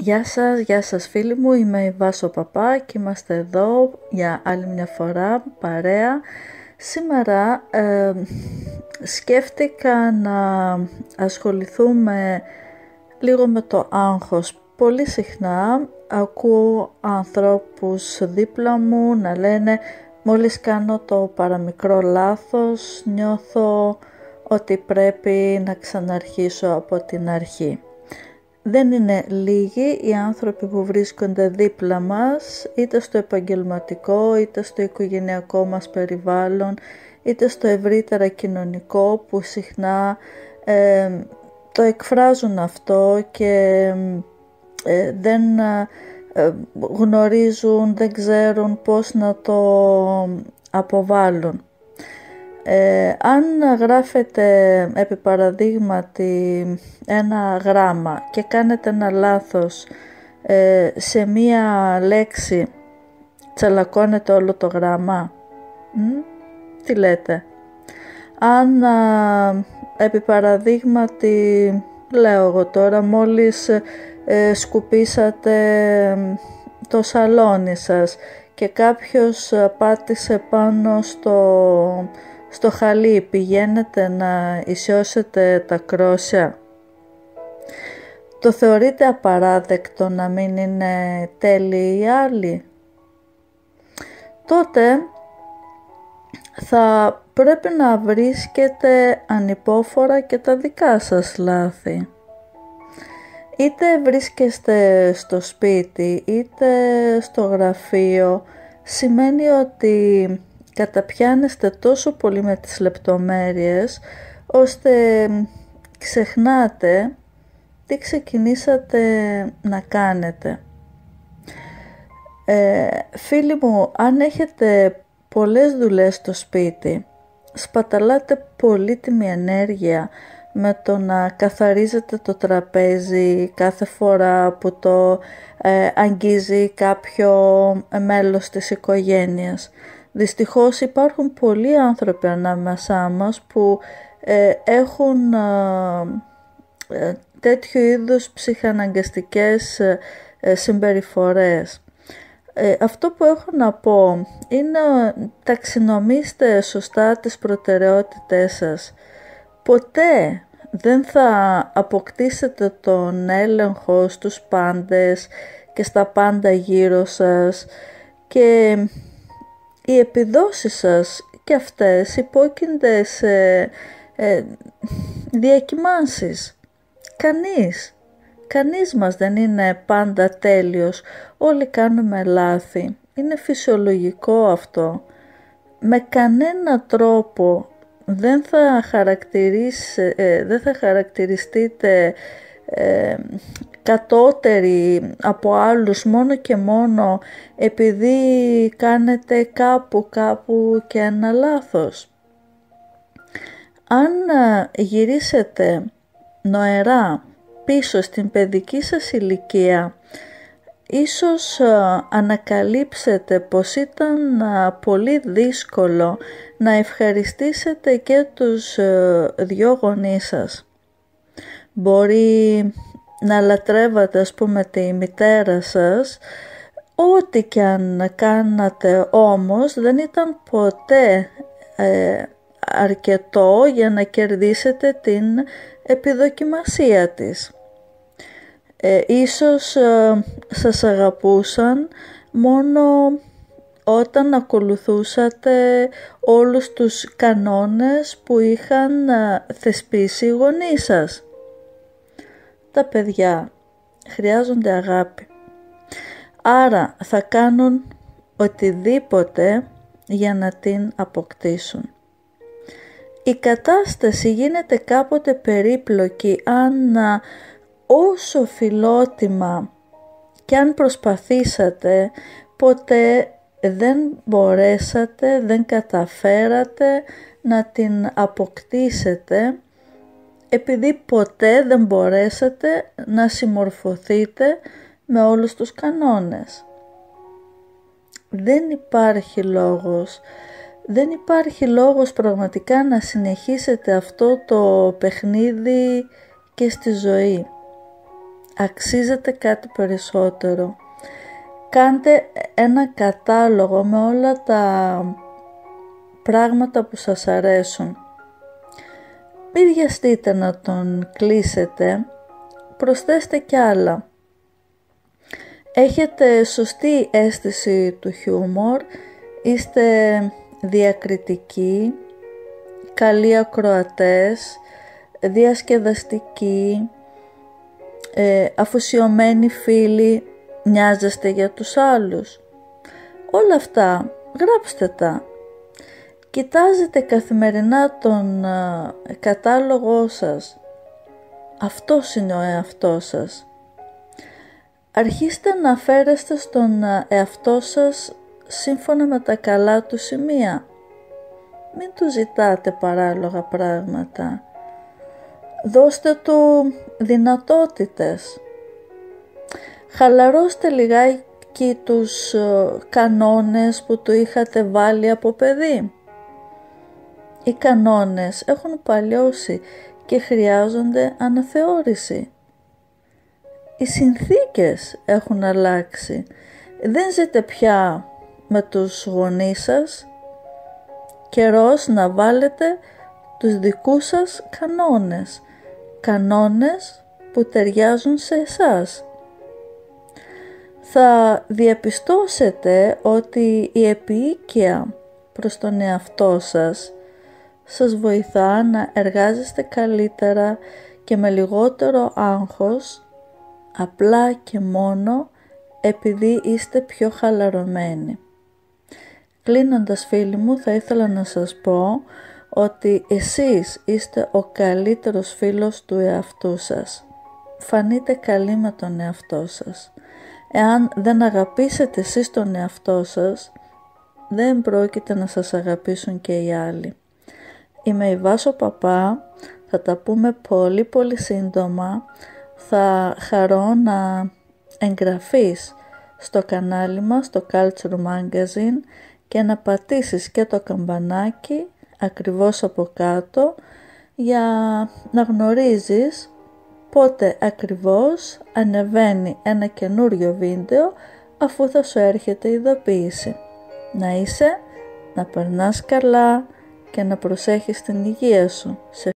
Γεια σας, γεια σας φίλοι μου, είμαι η Βάσο Παπά και είμαστε εδώ για άλλη μια φορά παρέα. Σήμερα ε, σκέφτηκα να ασχοληθούμε λίγο με το άγχος. Πολύ συχνά ακούω ανθρώπους δίπλα μου να λένε μόλις κάνω το παραμικρό λάθος νιώθω ότι πρέπει να ξαναρχίσω από την αρχή. Δεν είναι λίγοι οι άνθρωποι που βρίσκονται δίπλα μας, είτε στο επαγγελματικό, είτε στο οικογενειακό μας περιβάλλον, είτε στο ευρύτερα κοινωνικό που συχνά ε, το εκφράζουν αυτό και ε, δεν ε, γνωρίζουν, δεν ξέρουν πώς να το αποβάλουν. Ε, αν γράφετε επί παραδείγματι ένα γράμμα και κάνετε ένα λάθος ε, σε μία λέξη τσαλακώνετε όλο το γράμμα. τι λέτε; Αν επί παραδείγματι λέω εγώ τώρα μόλις ε, σκουπίσατε το σαλόνι σας και κάποιος πάτησε πάνω στο στο χαλί πηγαίνετε να ισιώσετε τα κρόσια. Το θεωρείτε απαράδεκτο να μην είναι τέλειοι οι άλλοι; Τότε θα πρέπει να βρίσκετε ανυπόφορα και τα δικά σας λάθη. Είτε βρίσκεστε στο σπίτι είτε στο γραφείο σημαίνει ότι καταπιάνεστε τόσο πολύ με τις λεπτομέρειες ώστε ξεχνάτε τι ξεκινήσατε να κάνετε. Ε, φίλοι μου, αν έχετε πολλές δουλειές στο σπίτι, σπαταλάτε πολύτιμη ενέργεια με το να καθαρίζετε το τραπέζι κάθε φορά που το ε, αγγίζει κάποιο μέλος της οικογένειας. Δυστυχώς υπάρχουν πολλοί άνθρωποι ανάμεσά μας που ε, έχουν ε, τέτοιου είδους ψυχαναγκαστικές ε, συμπεριφορές. Αυτό που έχω να πω είναι ταξινομήστε σωστά τις προτεραιότητές σας. Ποτέ δεν θα αποκτήσετε τον έλεγχο στους πάντες και στα πάντα γύρω σας και οι επιδόσεις σας και αυτές υπόκεινται σε ε, διακυμάνσεις. Κανείς, κανείς μας δεν είναι πάντα τέλειος, όλοι κάνουμε λάθη. Είναι φυσιολογικό αυτό. Με κανένα τρόπο δεν θα, ε, δεν θα χαρακτηριστείτε ε, κατώτεροι από άλλους μόνο και μόνο επειδή κάνετε κάπου κάπου και ένα λάθος. Αν ε, γυρίσετε νοερά πίσω στην παιδική σας ηλικία ίσως ε, ανακαλύψετε πως ήταν ε, πολύ δύσκολο να ευχαριστήσετε και τους δυο γονείς σας. Μπορεί να λατρεύατε ας πούμε τη μητέρα σας ό,τι και αν κάνατε όμως δεν ήταν ποτέ ε, αρκετό για να κερδίσετε την επιδοκιμασία της. Ε, ίσως ε, σας αγαπούσαν μόνο όταν ακολουθούσατε όλους τους κανόνες που είχαν ε, θεσπίσει οι γονείς σας. Τα παιδιά χρειάζονται αγάπη. Άρα θα κάνουν οτιδήποτε για να την αποκτήσουν. Η κατάσταση γίνεται κάποτε περίπλοκη αν όσο φιλότιμα και αν προσπαθήσατε ποτέ δεν μπορέσατε, δεν καταφέρατε να την αποκτήσετε επειδή ποτέ δεν μπορέσατε να συμμορφωθείτε με όλους τους κανόνες. Δεν υπάρχει λόγος, δεν υπάρχει λόγος πραγματικά να συνεχίσετε αυτό το παιχνίδι και στη ζωή. αξίζετε κάτι περισσότερο. Κάντε ένα κατάλογο με όλα τα πράγματα που σας αρέσουν. Μην βιαστείτε να τον κλείσετε, προσθέστε κι άλλα. Έχετε σωστή αίσθηση του χιούμορ, είστε διακριτικοί, καλοί ακροατές, διασκεδαστικοί, ε, αφοσιωμένοι φίλοι, νοιάζεστε για τους άλλους. Όλα αυτά γράψτε τα. Κοιτάζετε καθημερινά τον κατάλογό σας. Αυτός είναι ο εαυτός σας. Αρχίστε να φέρεστε στον εαυτό σας σύμφωνα με τα καλά του σημεία. Μην του ζητάτε παράλογα πράγματα. Δώστε του δυνατότητες. Χαλαρώστε λιγάκι τους κανόνες που του είχατε βάλει από παιδί. Οι κανόνες έχουν παλιώσει και χρειάζονται αναθεώρηση. Οι συνθήκες έχουν αλλάξει. Δεν ζείτε πια με τους γονείς σας. Καιρός να βάλετε τους δικούς σας κανόνες. Κανόνες που ταιριάζουν σε εσάς. Θα διαπιστώσετε ότι η επίοικια προς τον εαυτό σας σας βοηθά να εργάζεστε καλύτερα και με λιγότερο άγχος, απλά και μόνο επειδή είστε πιο χαλαρωμένοι. Κλείνοντας φίλοι μου θα ήθελα να σας πω ότι εσείς είστε ο καλύτερος φίλος του εαυτού σας. Φανείτε καλή με τον εαυτό σας. Εάν δεν αγαπήσετε εσείς τον εαυτό σας, δεν πρόκειται να σας αγαπήσουν και οι άλλοι. Είμαι η Βάσο Παπά, θα τα πούμε πολύ πολύ σύντομα. Θα χαρώ να εγγραφείς στο κανάλι μας, στο Culture Magazine και να πατήσεις και το καμπανάκι ακριβώς από κάτω για να γνωρίζεις πότε ακριβώς ανεβαίνει ένα καινούριο βίντεο αφού θα σου έρχεται η ειδοποίηση. Να είσαι, να περνάς καλά, και να προσέχεις την υγεία σου.